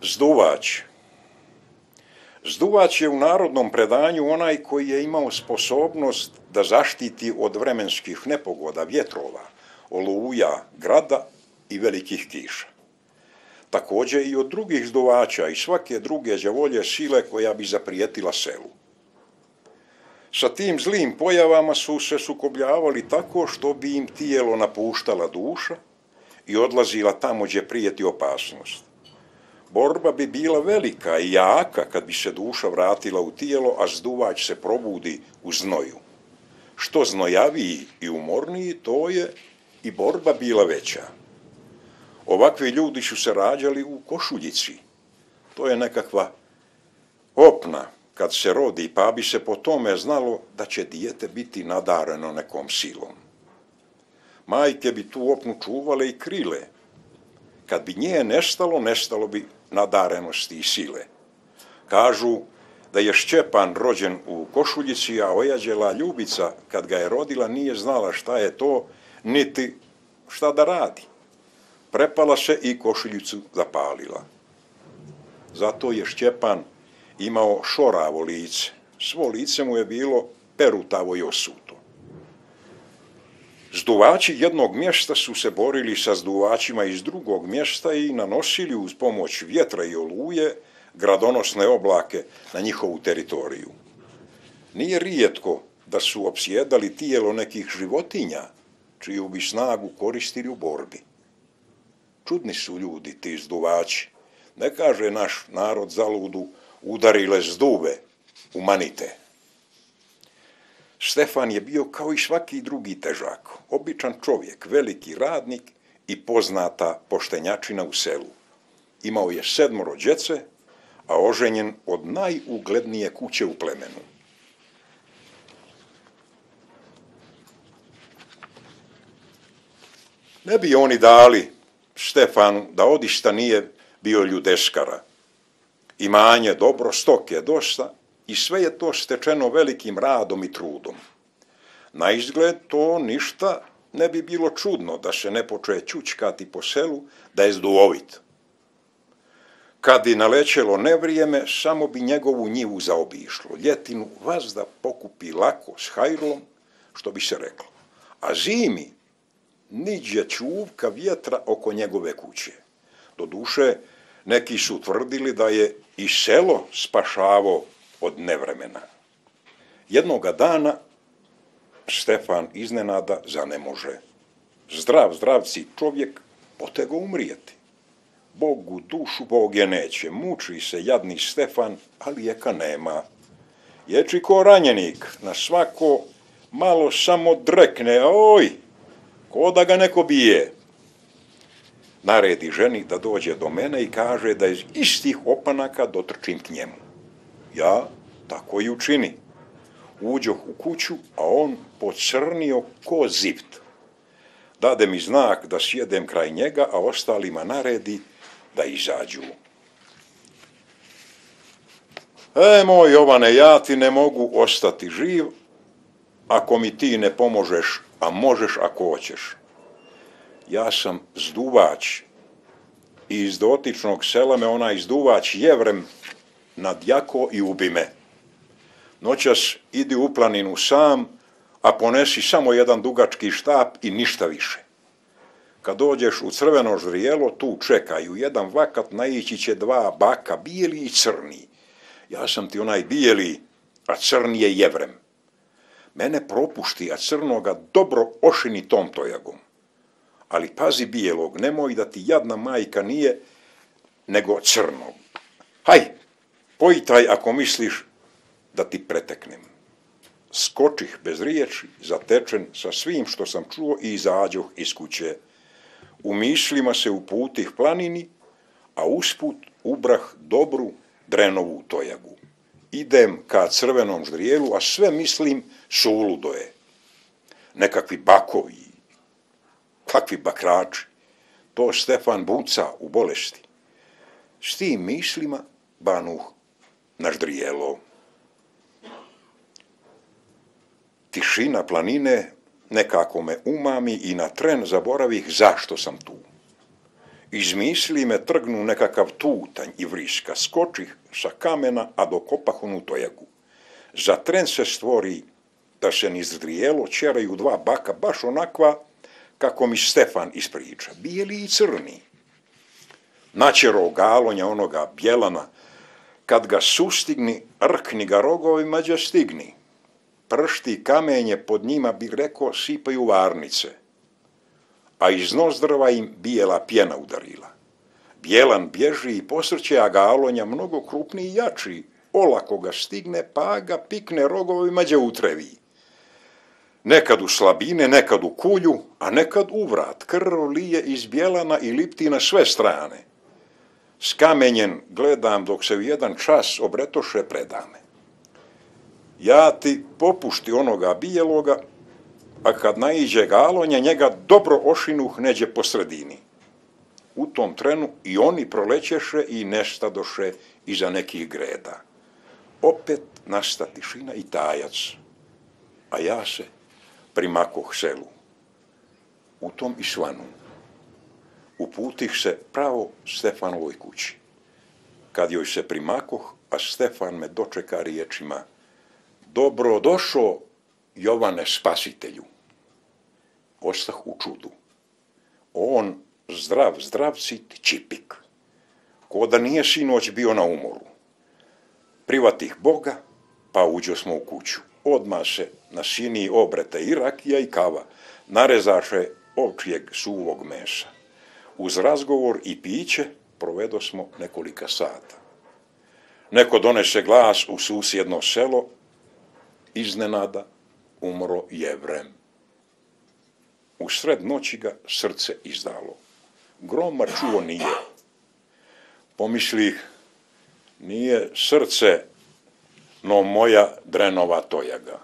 Zduvač. Zduvač je u narodnom predanju onaj koji je imao sposobnost da zaštiti od vremenskih nepogoda, vjetrova, oluja, grada i velikih kiša. Također i od drugih zduvača i svake druge đavolje sile koja bi zaprijetila selu. Sa tim zlim pojavama su se sukobljavali tako što bi im tijelo napuštala duša i odlazila tamo gdje prijeti opasnost borba bi bila velika i jaka kad bi se duša vratila u tijelo, a zduvač se probudi u znoju. Što znojaviji i umorniji, to je i borba bila veća. Ovakvi ljudi su se rađali u košuljici. To je nekakva opna kad se rodi, pa bi se po tome znalo da će dijete biti nadareno nekom silom. Majke bi tu opnu čuvale i krile. Kad bi nje nestalo, nestalo bi nadarenosti i sile. Kažu da je Šćepan rođen u Košuljici, a ojađela Ljubica, kad ga je rodila, nije znala šta je to, niti šta da radi. Prepala se i Košuljicu zapalila. Zato je Šćepan imao šoravo lice. Svo lice mu je bilo perutavo i osuto. Zduvači jednog mjesta su se borili sa zduvačima iz drugog mjesta i nanosili uz pomoć vjetra i oluje gradonosne oblake na njihovu teritoriju. Nije rijetko da su opsjedali tijelo nekih životinja, čiju bi snagu koristili u borbi. Čudni su ljudi, ti zduvači. Ne kaže naš narod zaludu udarile zdube, umanite. Stefan je bio kao i svaki drugi težak, običan čovjek, veliki radnik i poznata poštenjačina u selu. Imao je sedmoro djece, a oženjen od najuglednije kuće u plemenu. Ne bi oni dali Stefanu da odišta nije bio ljudeskara. Imanje dobro, stoke dosta, i sve je to stečeno velikim radom i trudom. Na izgled to ništa ne bi bilo čudno da se ne poče čučkati po selu, da je zduvovit. Kad bi nalećelo nevrijeme, samo bi njegovu njivu zaobišlo. Ljetinu vazda pokupi lako s hajrlom, što bi se reklo. A zimi niđe čuvka vjetra oko njegove kuće. Do duše, neki su tvrdili da je i selo spašavo od nevremena. Jednoga dana Stefan iznenada zanemože. Zdrav, zdravci čovjek potego umrijeti. Bogu dušu Bog je neće, muči se jadni Stefan, ali jeka nema. Ječi ko ranjenik, na svako malo samo drekne, oj, ko da ga neko bije. Naredi ženi da dođe do mene i kaže da iz istih opanaka dotrčim k njemu. Ja tako i učini. Uđoh u kuću, a on pocrnio ko zift. Dade mi znak da sjedem kraj njega, a ostalima naredi da izađu. E, moj Jovane, ja ti ne mogu ostati živ ako mi ti ne pomožeš, a možeš ako hoćeš. Ja sam zduvač i iz dotičnog sela me onaj zduvač jevrem nadjako i ubi me. Noćas idi u planinu sam, a ponesi samo jedan dugački štap i ništa više. Kad dođeš u crveno žrijelo, tu čekaju jedan vakat, naići će dva baka, bijeli i crni. Ja sam ti onaj bijeli, a crni je jevrem. Mene propušti, a crnoga dobro ošini tom tojagom. Ali pazi bijelog, nemoj da ti jadna majka nije, nego crnog. Haj, Pojitaj ako misliš da ti preteknem. Skočih bez riječi, zatečen sa svim što sam čuo i izađoh iz kuće. U mislima se uputih planini, a usput ubrah dobru drenovu tojagu. Idem ka crvenom ždrijelu, a sve mislim suludo je. Nekakvi bakovi, kakvi bakrači. To Stefan buca u bolesti. S tim mislima banuh naždrijelo. Tišina planine nekako me umami i na tren zaboravih zašto sam tu. Izmisli me trgnu nekakav tutanj i vriška, skočih sa kamena, a dokopah onu tojagu. Za tren se stvori da se niz drijelo čeraju dva baka, baš onakva kako mi Stefan ispriča, bijeli i crni. Načero galonja onoga bjelana, kad ga sustigni, rkni ga rogovima, stigni. Pršti kamenje pod njima, bi rekao, sipaju varnice, a iz nozdrva im bijela pjena udarila. Bjelan bježi i posrće, a galonja mnogo krupniji i jači, olako ga stigne, pa ga pikne rogovima, đa utrevi. Nekad u slabine, nekad u kulju, a nekad u vrat. Krv lije iz bjelana i lipti na sve strane. S kamenjen gledam dok se u jedan čas obretoše predame. Ja ti popušti onoga bijeloga, a kad naiđe galonja, njega dobro ošinuh neđe po sredini. U tom trenu i oni prolećeše i nestadoše iza nekih greda. Opet nasta tišina i tajac, a ja se primakoh selu. U tom i svanu uputih se pravo Stefanovoj kući. Kad joj se primakoh, a Stefan me dočeka riječima Dobro došao, Jovane spasitelju. Ostah u čudu. On zdrav, zdrav sit čipik. Ko da nije sinoć bio na umoru. Privatih Boga, pa uđo smo u kuću. Odmah se na siniji obrete i rakija i kava narezaše ovčijeg suvog mesa. Uz razgovor i piće provedo smo nekolika sata. Neko donese glas u susjedno selo, iznenada umro jevrem. U sred noći ga srce izdalo. Groma čuo nije. Pomislih, nije srce, no moja drenova tojaga.